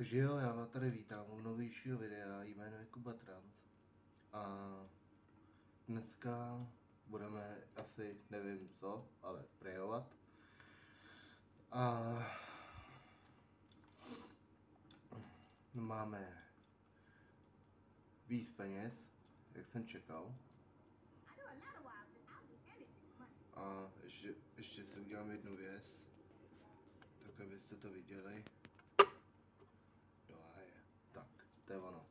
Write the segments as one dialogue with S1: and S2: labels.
S1: Takže jo, já vás tady vítám u novějšího videa, jméno je Kuba Trans a dneska budeme asi nevím co, ale sprejovat a máme víc peněz, jak jsem čekal a ještě, ještě si udělám jednu věc, tak abyste to viděli.
S2: Watch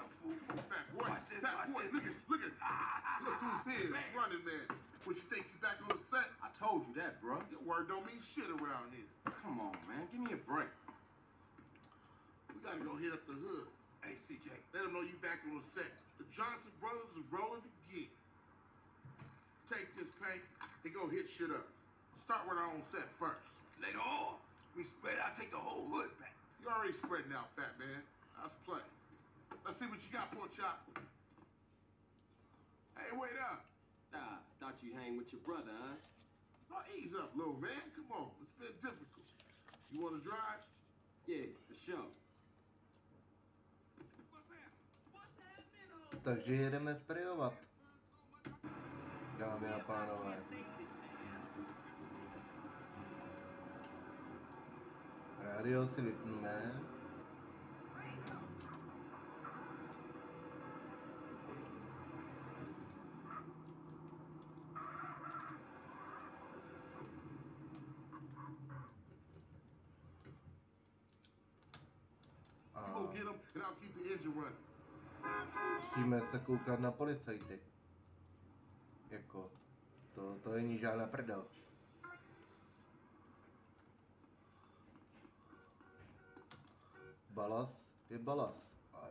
S2: out, fool. fat boy. fat boy. Look at, look at. Ah, look who's ah, here. Running man. What you think? You back on the set?
S3: I told you that, bro.
S2: Your word don't mean shit around here.
S3: Come on, man. Give me a break.
S2: We gotta go hit up the hood.
S3: Hey, CJ.
S2: Let them know you back on the set. The Johnson brothers are rolling again. Take this paint and go hit shit up. Start with our own set first.
S3: Later on. We spread out, take the whole hood back.
S2: You already spreading out, fat man. That's play. Let's see what you got, pork chop. Hey, wait up.
S4: Nah, thought you hang with your brother, huh?
S2: oh, ease up, little man. Come on, it's been difficult. You want to drive?
S4: Yeah, for sure.
S1: Takže jedeme sprejovat. Dámy a pánové. Mario si vypneme. Musíme se koukat na policajty. Jako, to, to není žádná prdel. Balas je balas. A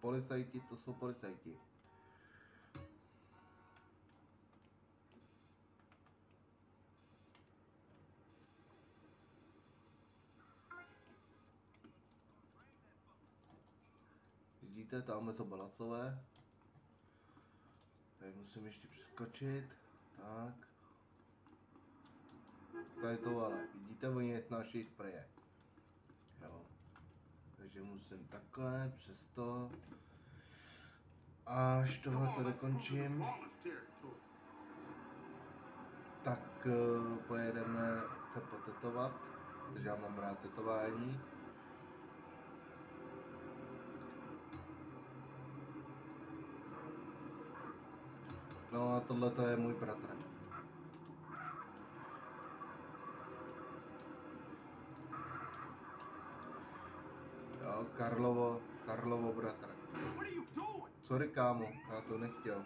S1: policajti to jsou policajti. Vidíte, tam jsou balasové. Tady musím ještě přeskočit. Tak. Tady to ale, vidíte, oni nesnáší spreje takže musím takhle, přesto. Až tohle to dokončím, tak eh, pojedeme se potetovat, protože já mám rád tetování. No a tohle to je můj bratr. Karlovo, Karlovo bratr. Sorry kámo, já to nechtěl.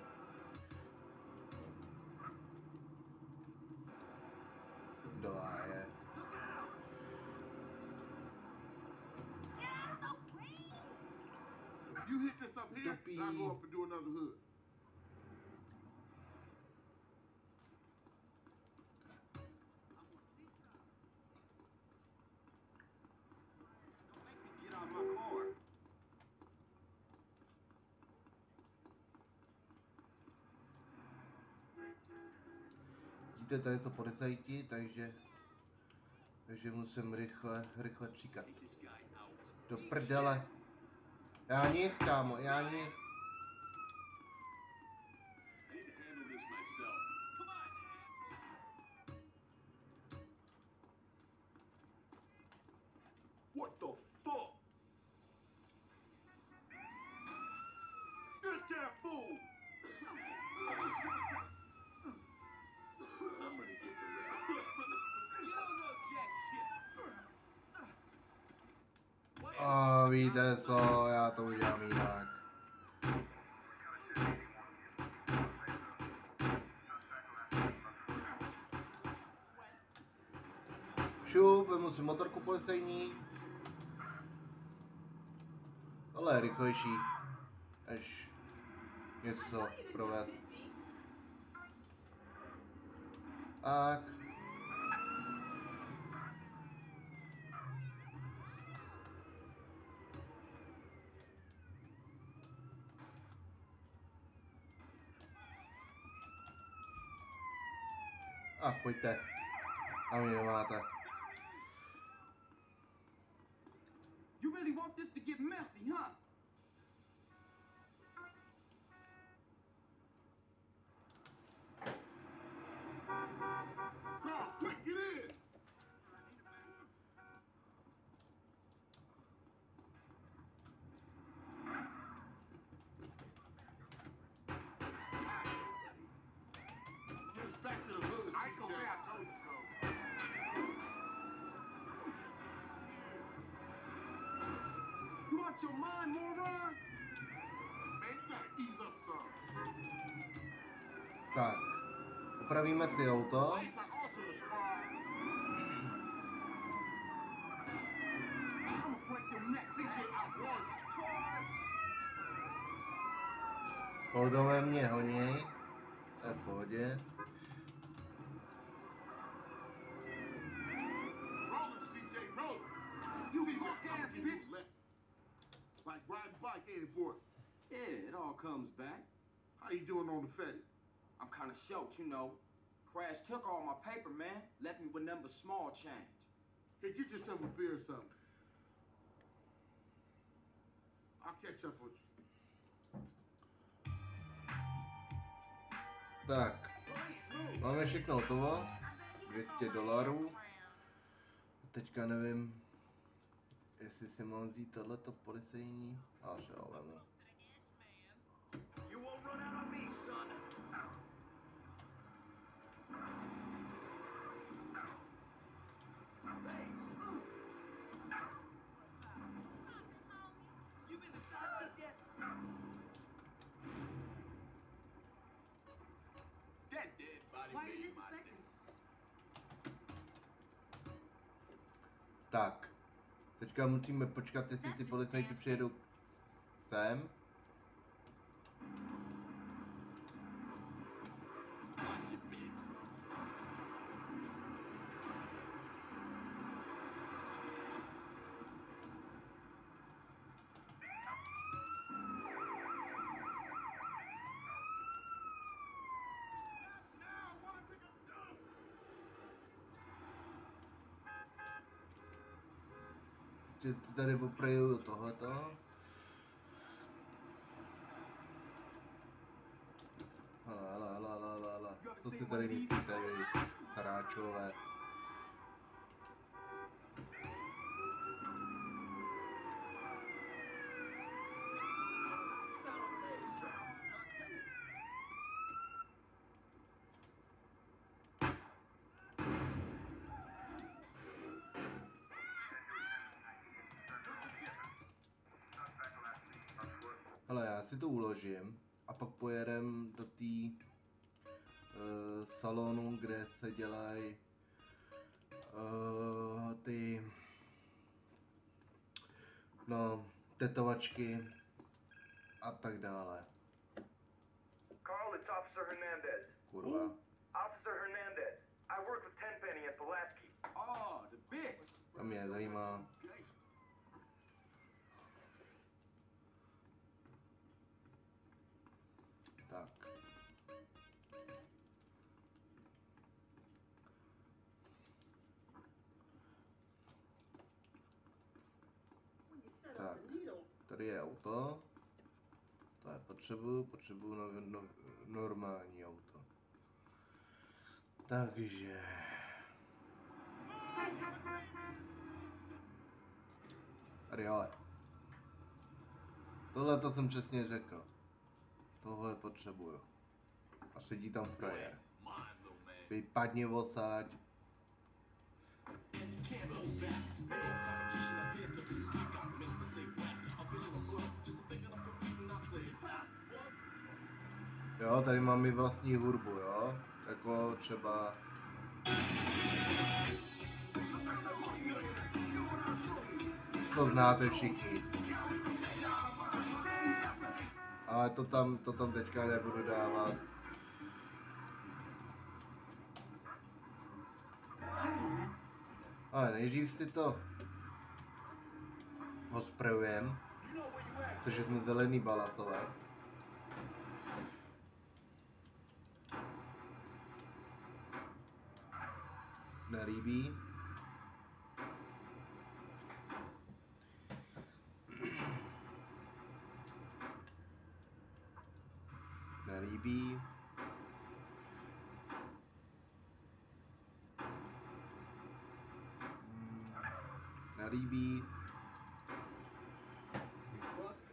S1: Vidíte, tady to policajti, takže... Takže musím rychle, rychle číkat. Do prdele. Já nic, kámo, já nic. víte co, já to udělám jinak. Šup, vezmu si motorku policejní. Ale je rychlejší, než něco provést. Tak.
S4: Ah, your mind, moron?
S5: Man, you gotta ease up some.
S1: Tak. opravíme ty auto. Poldové mě honí. To je v pohodě.
S4: comes back.
S5: How you doing on the Fetty?
S4: I'm kind of shocked, you know. Crash took all my paper, man. Left me with number small change.
S5: Hey, get yourself a beer or something. I'll catch up with you.
S1: Tak, máme všechno hotovo, 200 dolarů. Teďka nevím, jestli si mám vzít tohleto policejní, ale jo, vemu. Tak. Teďka musíme počkat, jestli ty policajti přijedou sem. tady oprejuju tohleto. Hele, hele, hele, hele, hele, co si tady myslíte, hráčové? hele, já si to uložím a pak pojedem do té uh, eh, salonu, kde se dělají uh, ty no, tetovačky a tak dále.
S6: Carl, it's Officer Hernandez.
S1: Kurva. Who?
S6: Officer Hernandez. I worked with Tenpenny at Pulaski.
S4: Oh, the bitch.
S1: Tam mě zajímá, auto. je potřebuju, potřebuju no, no, normální auto. Takže... Tady ale. Tohle to jsem přesně řekl. Tohle potřebuju. A sedí tam frajer. Vypadni odsáď. Jo, tady mám i vlastní hudbu, jo? Jako třeba... To znáte všichni. Ale to tam, to tam teďka nebudu dávat. Ale nejdřív si to ospravujem, protože jsme zelený balatové. nelíbí. Nelíbí. Nelíbí.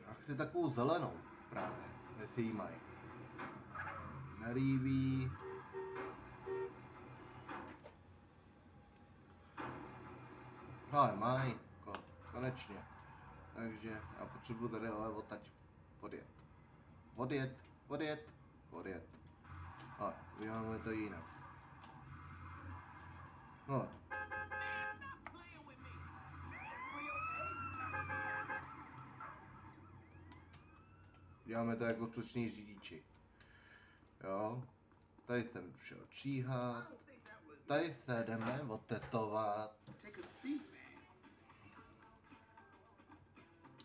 S1: A chci takovou zelenou právě, jestli jí mají. Nelíbí. Hele, mají, ko, konečně. Takže já potřebuji tady ale odtaď odjet. Odjet, odjet, odjet. Ale uděláme to jinak. No. Děláme to jako tuční řidiči. Jo. Tady jsem přišel číhat. Tady se jdeme otetovat.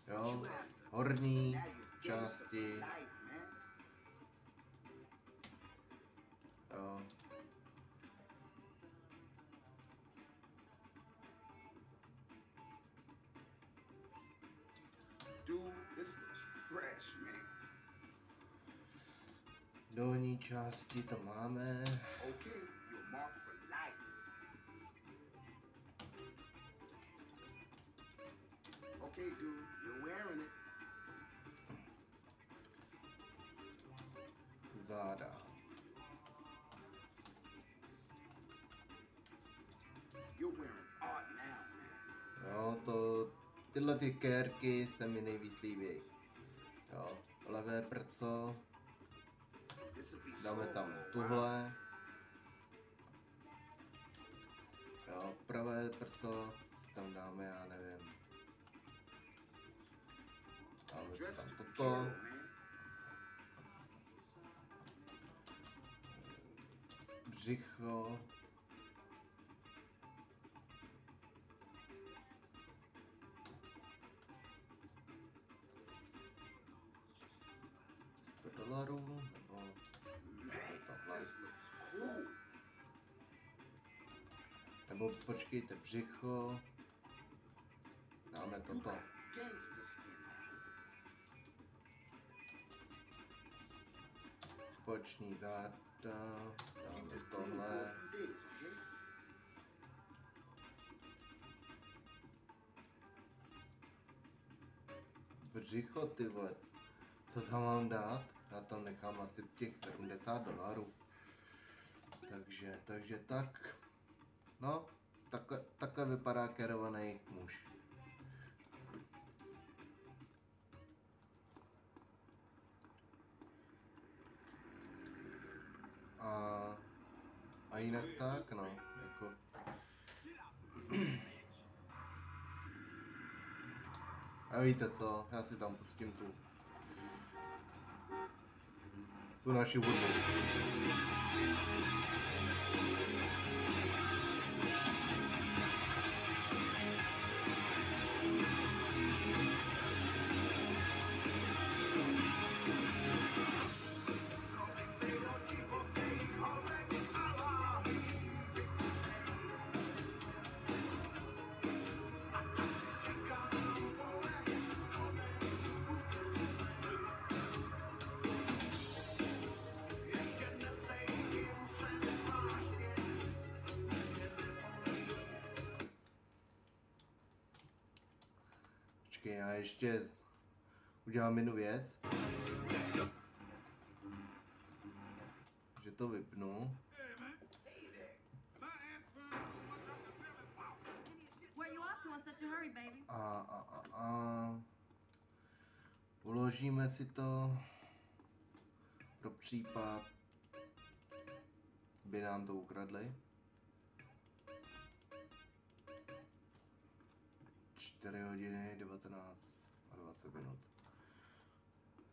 S1: Jo? Horní části. Jo. Dolní části to máme.
S5: Okay, you're marked for life. Okay, dude.
S1: záda. Jo, to, tyhle ty kérky se mi nejvíc líbí. Jo, levé prco. Dáme tam tuhle. Jo, pravé prco. Tam dáme, já nevím. Dáme tam toto. břicho. dolarů, nebo Nebo počkejte, břicho. Dáme toto.
S5: Poční
S1: dát
S5: dám, dám i
S1: tohle. Břicho, ty vole. Co tam mám dát? Já tam nechám asi těch 70 dolarů. Takže, takže tak. No, takhle, takhle vypadá kerovaný muž. a, a jinak tak, no, jako. A víte co, já si tam pustím tu, tu naši hudbu. ještě udělám jednu věc. Že to vypnu.
S7: A,
S1: a, a, a. Uložíme si to pro případ, by nám to ukradli. Čtyři hodiny, devatenáct. 15 minut.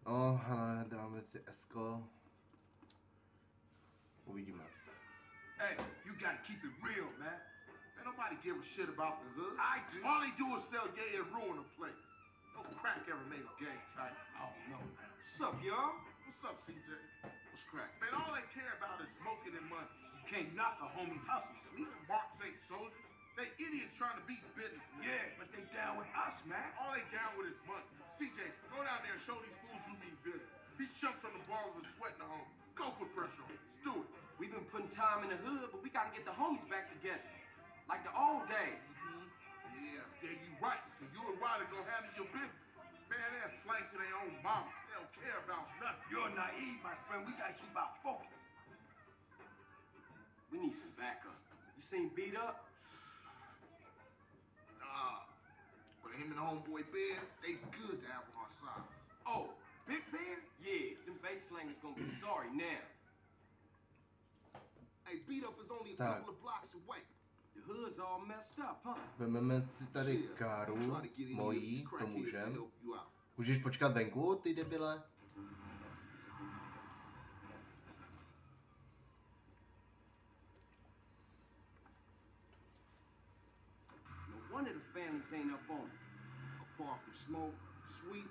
S1: O, ale dáme si esko. Uvidíme.
S2: Hey, you gotta keep it real, man. Man, nobody give a shit about the hood. I do. All they do is sell gay and ruin the place. No crack ever made a gang tight.
S3: I don't know, man. What's up, y'all?
S2: What's up, CJ? What's crack? Man, all they care about is smoking and money.
S3: You can't knock a homie's hustle.
S2: Even Marks ain't soldiers. They idiots trying to beat business.
S5: Yeah, but they down with us, man.
S2: All they down with is money. CJ, go down there and show these fools you mean business. These chumps from the balls are sweating the homies.
S5: Go put pressure on. Let's do it.
S4: We've been putting time in the hood, but we gotta get the homies back together. Like the old days. Mm -hmm.
S5: Yeah, yeah, you right. So you and Ryder go handle your business. Man, they're slang to their own mama. They don't care about nothing.
S3: You're naive, my friend. We gotta keep our focus.
S4: We need some backup. You seem B Dup?
S5: uh, but him and homeboy Bear, they good to have on our side.
S4: Oh, Big Ben? Yeah, them bass slangers gonna be sorry now.
S5: Hey, beat up is only a
S1: tá.
S5: couple of blocks away.
S4: The hood's all messed up, huh?
S1: Vezmeme si tady
S5: Karu,
S1: mojí,
S5: pomůžem.
S1: Můžeš počkat venku, ty debile?
S4: this ain't up on it.
S5: Apart from smoke, sweet,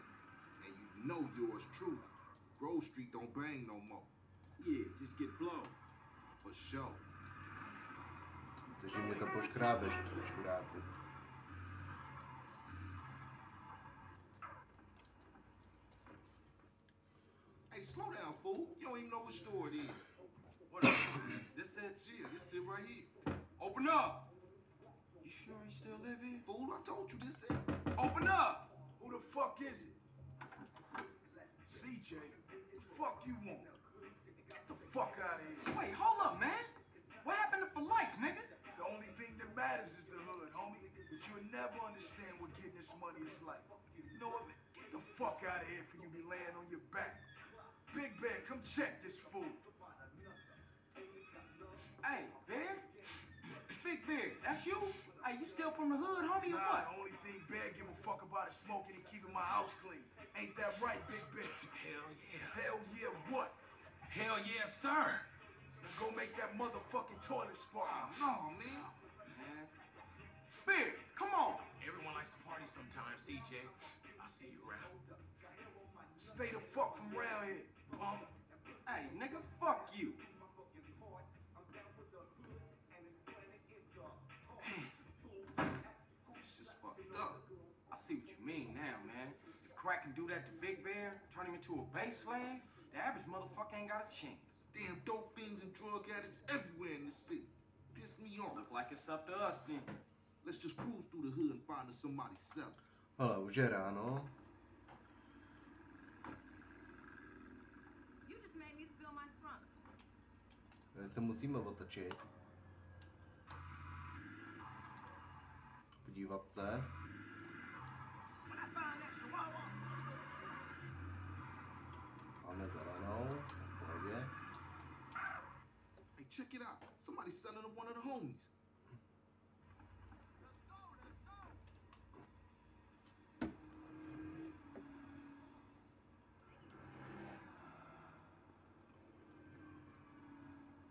S5: and you know yours true. Grove Street don't bang no more.
S4: Yeah, just get blown.
S5: For sure.
S1: to
S5: Hey, slow down, fool. You don't even know what store it is.
S4: What up? this it?
S5: Yeah, this it right here.
S4: Open up! sure he's still living?
S5: Fool, I told you this is
S4: Open up!
S3: Who the fuck is it? CJ, the fuck you want? Get the fuck out of here.
S4: Wait, hold up, man. What happened to for life, nigga?
S3: The only thing that matters is the hood, homie. But you'll never understand what getting this money is like. You know what, man? Get the fuck out of here for you be laying on your back. Big Bear, come check this fool.
S4: Hey, Bear? Big Beard, that's you? Hey, you still from the hood, homie,
S3: nah, or
S4: what?
S3: the only thing Bear give a fuck about is smoking and keeping my house clean. Ain't that right, Big Bear? Hell yeah. Hell yeah, what? Hell yeah, sir. go make that motherfucking toilet spark.
S5: Oh, no, man.
S4: Big, come on.
S3: Everyone likes to party sometimes, CJ. I'll see you around. Stay the fuck from around here, punk.
S4: Hey, nigga, fuck crack and do that to Big Bear, turn him into a base slave, the average motherfucker ain't got a chance.
S5: Damn dope fiends and drug addicts everywhere in the city. Piss me off.
S4: Look like it's up to us then.
S5: Let's just cruise through the hood and find somebody selling.
S1: Olha about the check. Це you up eh,
S5: there? Check it out. Somebody's selling to one of the homies.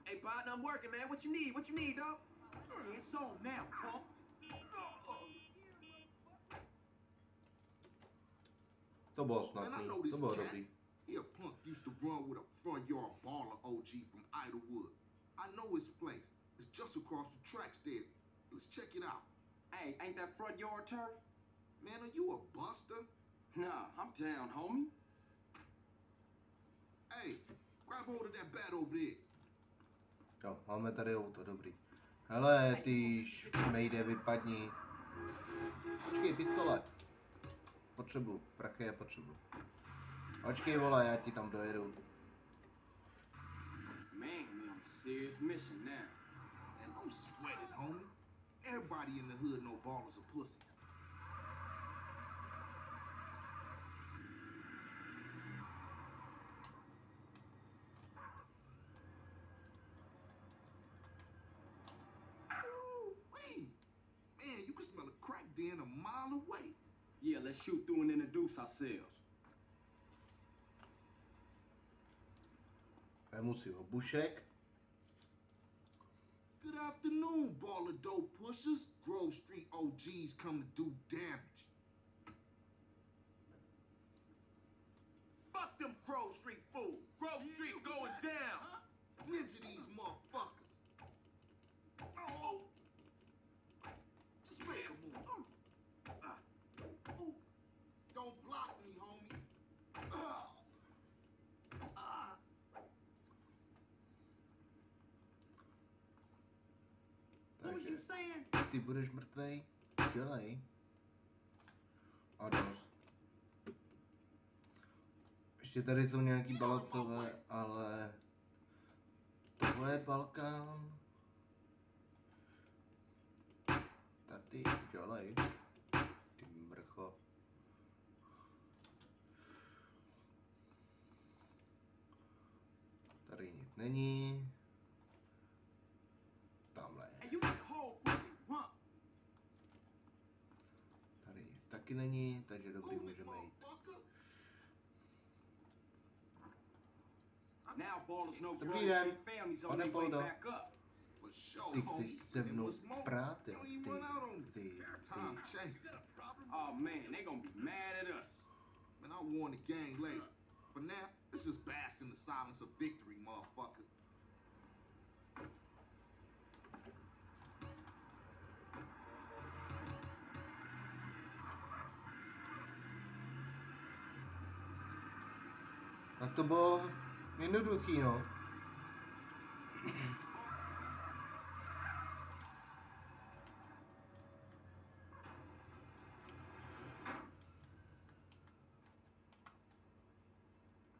S4: Hey, partner, I'm working, man. What you need? What you need, dog? Mm, it's on now, punk.
S1: To
S5: było
S1: smaczne, The
S5: było
S1: dobre.
S5: He a punk used to run with a front yard Ballas OG from Idlewood. I know his place. It's just across the tracks there. Let's check it out.
S4: Hey, ain't that front yard turf?
S5: Man, are you a buster?
S4: Nah, I'm down, homie.
S5: Hey, grab hold of that bat over there.
S1: Jo, máme tady auto, dobrý. Hele, ty šmejde, vypadni. Počkej, pistole. Potřebu, prachy je potřebu. Počkej, vole, já ti tam dojedu.
S4: Man, Serious mission now.
S5: And I'm sweating, homie. Everybody in the hood know Ballas are pussies. Man, you can smell a crack den a mile away.
S4: Yeah, let's shoot through and introduce ourselves.
S1: I'm Musí obušek.
S5: Good afternoon, ball of dope pushers. Grove Street OGs come to do damage.
S3: Fuck them Grove Street fools. Grove Street going down.
S5: Ninja
S4: what
S1: Ty budeš mrtvej, dělej. A dost. Ještě tady jsou nějaký balacové, ale... Tohle je Balkán. Tady, dělej. Ty mrcho. Tady nic není. Now, na nie, takže dobrý,
S4: môžeme ísť.
S1: Dobrý den, pane Poldo. Ty chceš se mnou prát, jo? Ty, ty, ty.
S4: Oh man, they gonna be mad at us.
S5: Man, I'll warn the gang later. But now, let's just bask in the silence of victory.
S1: tubo Minoru Kino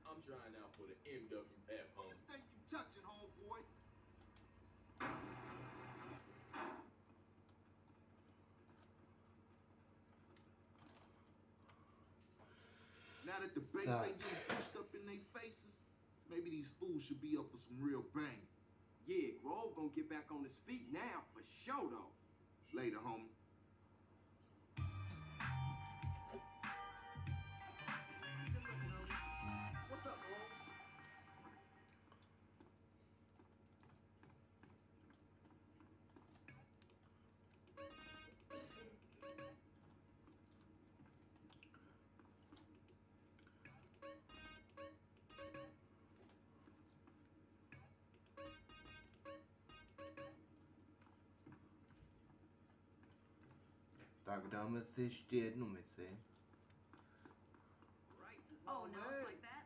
S8: I'm trying out for the MWF home.
S5: Thank you touching, homeboy? Now that the
S1: base
S5: ain't getting their faces, maybe these fools should be up for some real bang.
S4: Yeah, Grove gonna get back on his feet now, for sure though.
S5: Later, homie.
S1: Так, даме це ще одну миси.
S7: Oh, no, like that?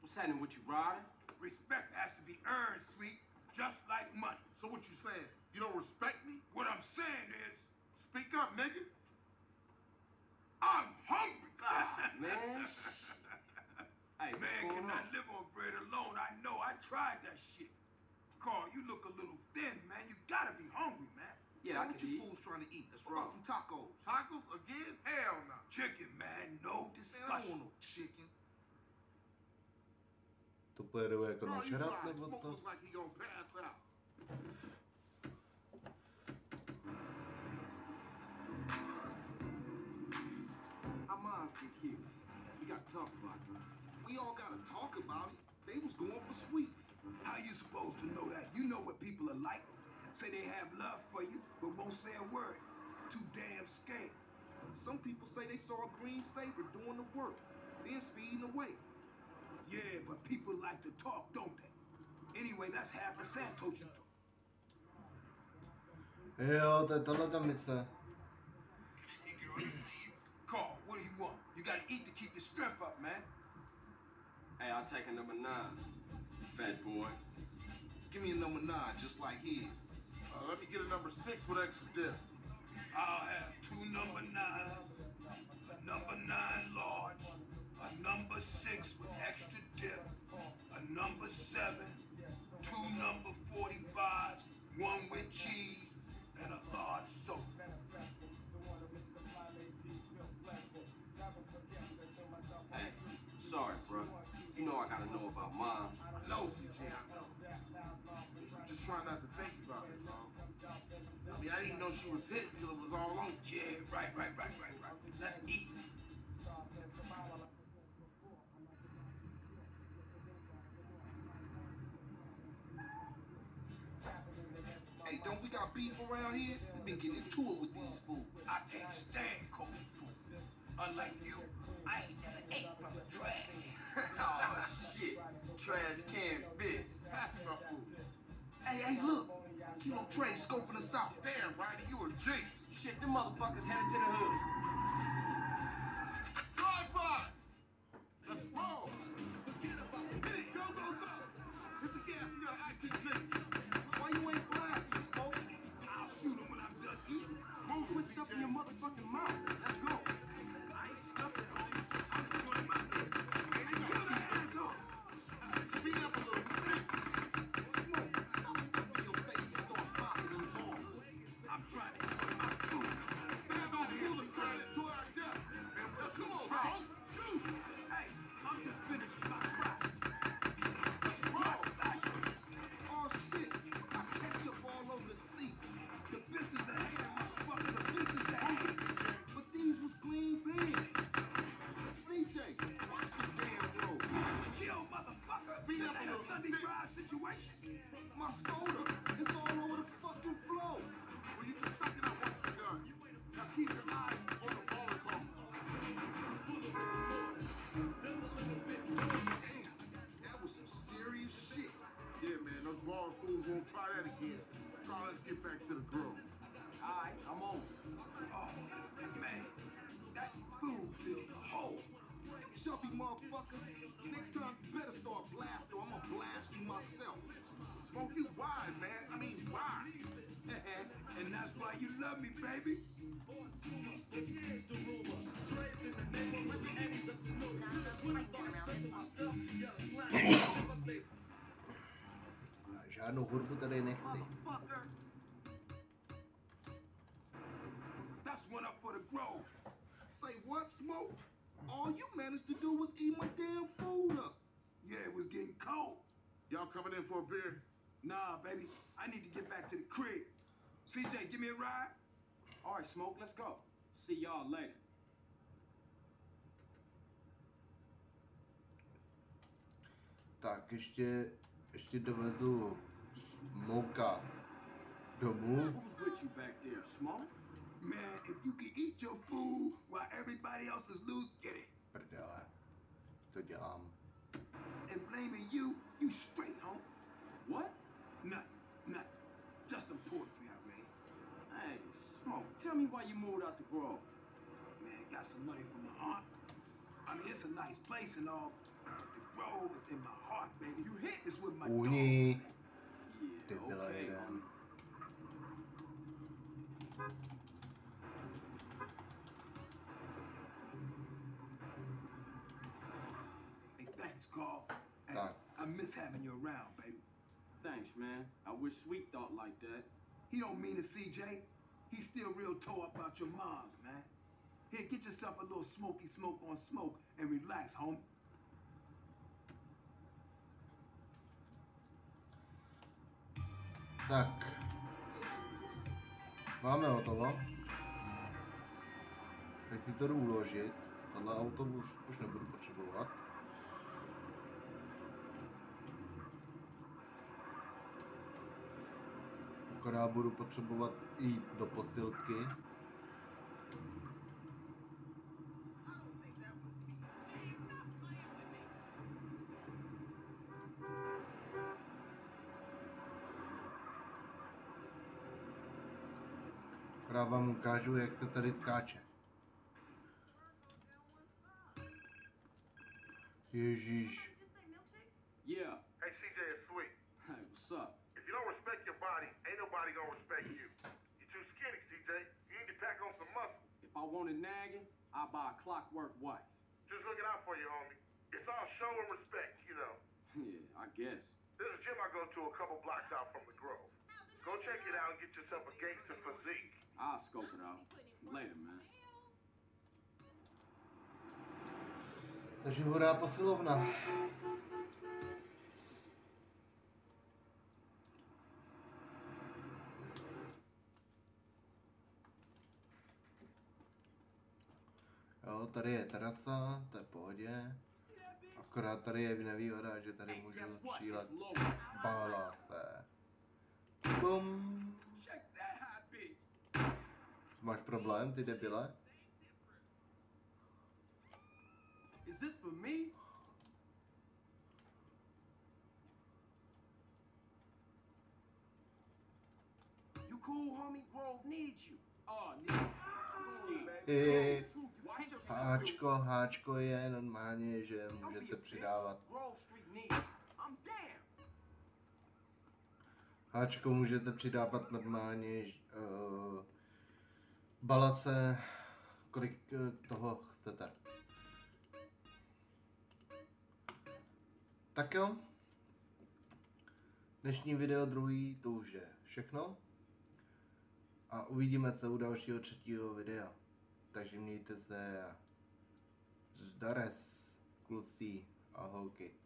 S4: What's happening? What you riding?
S3: Respect has to be earned, sweet, just like money.
S5: So what you saying? You don't respect me?
S3: What I'm saying is,
S5: speak up, nigga.
S3: I'm hungry.
S4: God, ah, man. hey,
S3: man cannot
S4: on?
S3: live on bread alone. I know. I tried that shit. Carl, you look a little thin, man. You gotta be hungry, man.
S4: Yeah,
S5: what
S4: are
S5: you
S4: eat.
S5: fools trying to eat? what about some tacos? Tacos again? Hell no.
S3: Chicken, man. No discussion.
S5: Man, I don't want no chicken. Tu pervé conocerás de voto.
S4: Our moms get cute. We gotta talk about it.
S5: We all gotta talk about it. They was going for sweet.
S3: How you supposed to know that? You know what people are like say they have love for you, but won't say a word. Too damn scared.
S5: Some people say they saw a green saber doing the work, then speeding away.
S3: Yeah, but people like to talk, don't they? Anyway, that's half a Santo you
S1: eh, I take your order, please?
S3: Carl, what do you want? You gotta eat to keep your strength up, man.
S4: Hey, I'll take a number nine, fat boy.
S5: Give me a number nine, just like his.
S2: Let me get a number six with extra dip.
S3: I'll have two number nines, a number nine large, a number six with extra dip, a number seven, two number 45s, one with cheese.
S5: once was hitting till it was all over.
S3: Yeah, right, right, right, right, right. Let's eat.
S5: Hey, don't we got beef around here? We been getting into it with these fools.
S3: I can't stand cold food. Unlike you, I ain't never ate from a trash can.
S4: oh, shit. Trash can bitch.
S5: Pass me my food. Hey, hey, look. Kilo tray Trey scoping us out. Damn, Ryder, you a jinx.
S4: Shit, them motherfuckers headed to the hood.
S5: Drive by! Let's roll! Hit it, go, go, go! Hit the gas, Why you ain't smoke?
S2: I'll
S3: shoot
S5: him when I'm done eating. in your motherfucking mind.
S4: all
S2: you managed to do was eat my damn food up.
S3: Yeah, it was getting cold.
S5: Y'all coming in for a beer?
S3: Nah, baby. I need to get back to the crib. CJ, give me a ride.
S4: All right, Smoke, let's go. See y'all later.
S1: Tak, ještě, ještě dovedu Smoka domů.
S4: was with you back there, Smoke?
S3: Man, if you can eat your food while everybody else is loose, get it.
S1: Perdela. To your um.
S3: And blaming you, you straight, home.
S4: What?
S3: Nothing, nothing. Just some poetry I read.
S4: Hey, Smoke, tell me why you moved out the Grove.
S3: Man, got some money from my aunt. I mean, it's a nice place and all. The Grove is in my heart, baby. You hit this with my dogs.
S4: Yeah, okay,
S3: I miss having you around, baby.
S4: Thanks, man. I wish Sweet thought like that.
S3: He don't mean it, CJ. He's still real tore up about your moms, man. Here, get yourself a little smoky smoke on smoke and relax, homie.
S1: Так. Mamy oto, Jak ty to rulo, auto już, już nie będę akorát budu potřebovat jít do posilky. Akorát vám ukážu, jak se tady skáče. Ježíš.
S4: Yeah.
S5: Hey CJ, it's sweet.
S4: Hey, what's up?
S5: nobody gonna respect you. You're too skinny, CJ. You need to pack on some muscle.
S4: If I wanted nagging, I'd buy a clockwork wife.
S5: Just looking out for you, homie. It's all show and respect, you know.
S4: yeah, I guess.
S5: There's a gym I go to a couple blocks out from the Grove. Go check it out and get yourself a gangster physique.
S4: I'll scope it out. Later, man.
S1: Takže hurá posilovna. Jo, tady je terasa, to je v pohodě. Akorát tady je nevýhoda, že tady můžu střílet baláce. Bum. Máš problém, ty debile?
S4: Is this for me? You cool, homie? Grove needs you. Oh, nigga. Ski, baby.
S1: Háčko, háčko je normálně, že můžete přidávat. Háčko můžete přidávat normálně uh, balace, kolik uh, toho chcete. Tak jo. Dnešní video druhý, to už je všechno. A uvidíme se u dalšího třetího videa takže mějte se zdarec, kluci a holky.